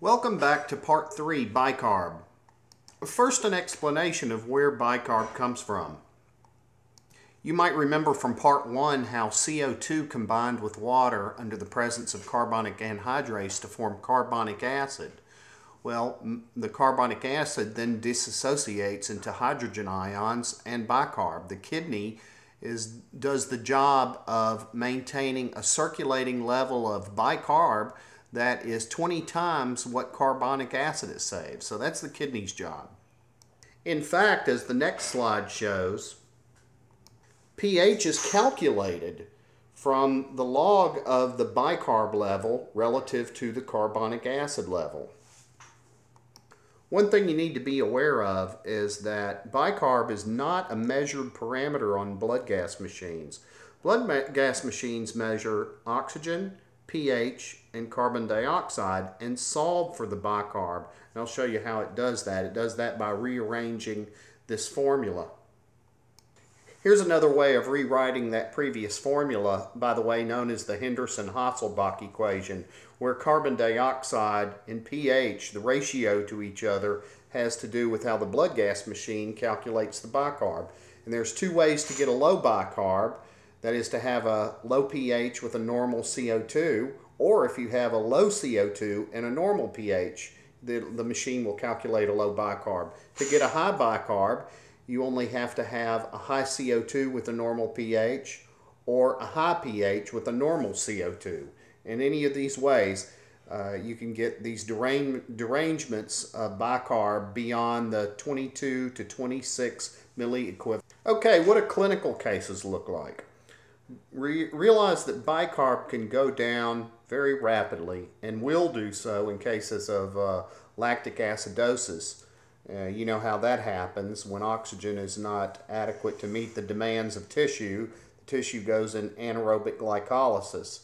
Welcome back to part 3, bicarb. First an explanation of where bicarb comes from. You might remember from part 1 how CO2 combined with water under the presence of carbonic anhydrase to form carbonic acid. Well, the carbonic acid then dissociates into hydrogen ions and bicarb. The kidney is, does the job of maintaining a circulating level of bicarb that is 20 times what carbonic acid it saves. So that's the kidney's job. In fact, as the next slide shows, pH is calculated from the log of the bicarb level relative to the carbonic acid level. One thing you need to be aware of is that bicarb is not a measured parameter on blood gas machines. Blood gas machines measure oxygen, pH, and carbon dioxide and solve for the bicarb. And I'll show you how it does that. It does that by rearranging this formula. Here's another way of rewriting that previous formula, by the way, known as the Henderson-Hasselbalch equation, where carbon dioxide and pH, the ratio to each other, has to do with how the blood gas machine calculates the bicarb. And there's two ways to get a low bicarb. That is to have a low pH with a normal CO2, or if you have a low CO2 and a normal pH, the, the machine will calculate a low bicarb. To get a high bicarb, you only have to have a high CO2 with a normal pH or a high pH with a normal CO2. In any of these ways, uh, you can get these derange, derangements of bicarb beyond the 22 to 26 milliequivalent. Okay, what do clinical cases look like? Re realize that bicarb can go down very rapidly and will do so in cases of uh, lactic acidosis. Uh, you know how that happens when oxygen is not adequate to meet the demands of tissue. The tissue goes in anaerobic glycolysis.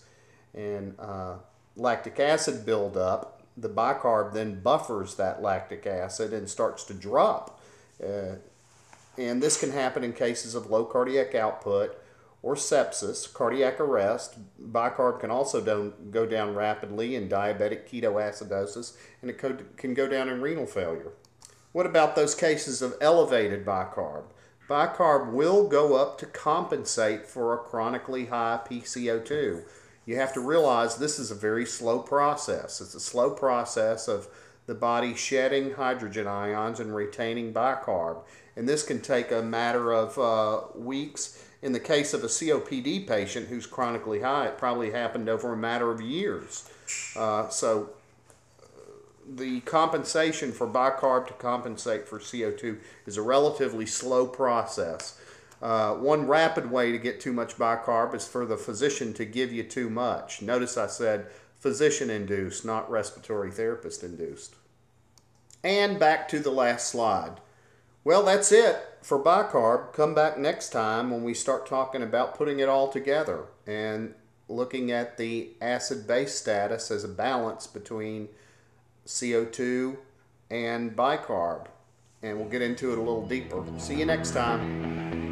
And uh, lactic acid buildup, the bicarb then buffers that lactic acid and starts to drop. Uh, and this can happen in cases of low cardiac output or sepsis, cardiac arrest. Bicarb can also go down rapidly in diabetic ketoacidosis, and it can go down in renal failure. What about those cases of elevated bicarb? Bicarb will go up to compensate for a chronically high PCO2. You have to realize this is a very slow process. It's a slow process of the body shedding hydrogen ions and retaining bicarb. And this can take a matter of uh, weeks in the case of a COPD patient who's chronically high, it probably happened over a matter of years. Uh, so the compensation for bicarb to compensate for CO2 is a relatively slow process. Uh, one rapid way to get too much bicarb is for the physician to give you too much. Notice I said physician induced, not respiratory therapist induced. And back to the last slide. Well, that's it for bicarb. Come back next time when we start talking about putting it all together and looking at the acid-base status as a balance between CO2 and bicarb. And we'll get into it a little deeper. See you next time.